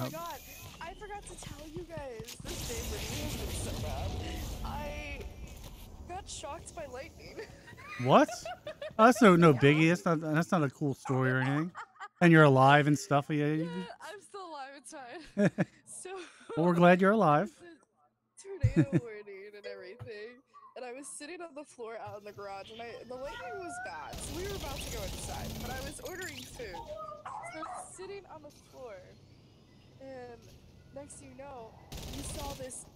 my Oh. god, I forgot to tell you guys. This day for me has been so bad. I got shocked by lightning. What? Oh, that's no no biggie. That's not that's not a cool story or anything. And you're alive and stuff. Yeah. yeah, I'm still alive. It's fine. So. Well, we're glad you're alive. Tornado warning and everything. And I was sitting on the floor out in the garage, and I, the lightning was bad, so we were about to go inside. But I was ordering food, so I'm sitting on the floor, and next thing you know, you saw this.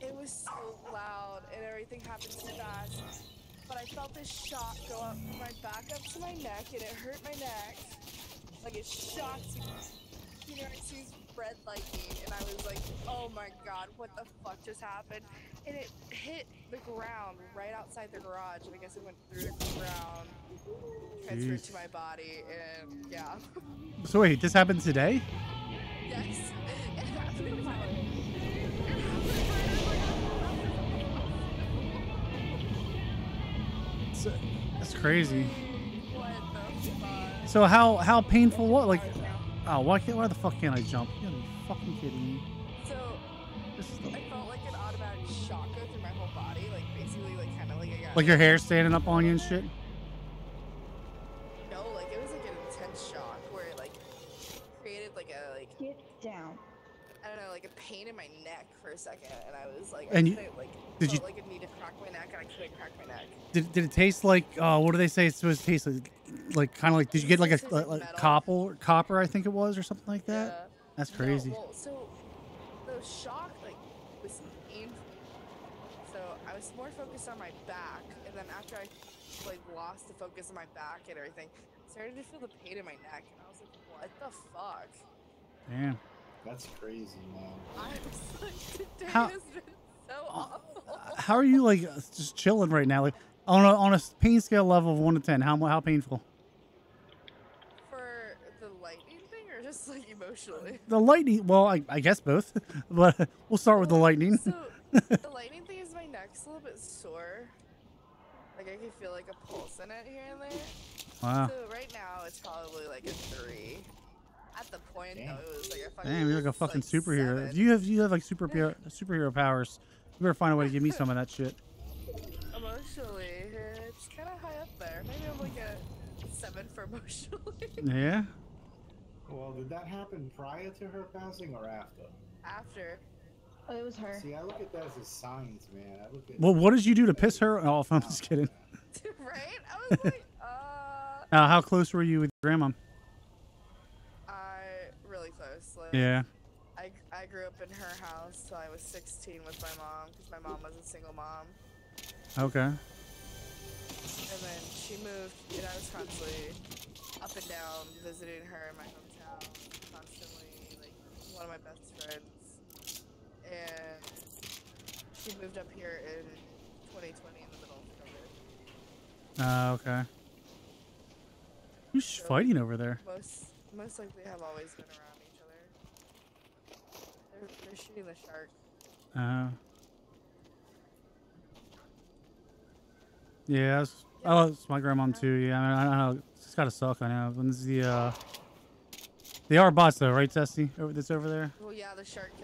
It was so loud, and everything happened so fast. But I felt this shock go up from my back up to my neck, and it hurt my neck. Like it shocked me. You know, I see red lightning, and I was like, "Oh my god, what the fuck just happened?" And it hit the ground right outside the garage, and I guess it went through the ground, transferred Jeez. to my body, and yeah. So wait, this happened today? It's, that's crazy. What the fuck? So how how painful? What like? Oh, why can't why the fuck can't I jump? You gotta be fucking kidding me. So This is the- I felt like an automatic shock go through my whole body, like basically, like kind of like I got like your hair standing up on you and shit. No, like it was like an intense shock where it like created like a like Get down. I don't know like a pain in my neck for a second, and I was like, And I you- like did you- like a need to crack my neck, and I couldn't crack my neck. Did, did it taste like? Uh, what do they say it's supposed to taste like? Like kind of like? Did you get like a like like, copper copper? I think it was or something like that. Yeah. That's No, crazy. well, so the shock like was painful. So I was more focused on my back, and then after I like lost the focus on my back and everything, I started to feel the pain in my neck, and I was like, what the fuck? Damn. That's crazy, man. I was like, today How- has been so uh, awful. Uh, how are you like just chilling right now? Like on a on a pain scale level of one to ten, how how painful? For the lightning thing, or just like emotionally? The lightning. Well, I, I guess both, but we'll start with the lightning. So the lightning thing is my neck's a little bit sore. Like I can feel like a pulse in it here and there. Wow. So right now it's probably like a three. At the point Damn. though, it was like a fucking. Damn, you're like a fucking like superhero. seven. If you have you have like superhero superhero powers, you better find a way to give me some of that shit. Emotionally, it's kind of high up there. Maybe I'm like a seven for emotionally. Yeah. Well, did that happen prior to her passing or after? After. Oh, it was her. See, I look at that as a signs, man. I look at. Well, what did you do to piss her off? I'm just kidding. right? I was like, uh. Uh, how close were you with your grandma? I really close. Like, Yeah. I, I grew up in her house till I was 16 with my mom because my mom was a single mom. Okay. And then she moved, and I was constantly up and down visiting her in my hometown, constantly, like, one of my best friends. And she moved up here in 2020 in the middle of COVID. Uh, okay. Who's fighting over there? Most, most likely have always been around. They're, they're shooting the shark. Uh. Yeah, it's, oh, it's my grandma too. Yeah, I, mean, I don't know. It's gotta suck. I know. When's the uh? They are bots though, right, Zesty? Over that's over there. Well, yeah, the shark killed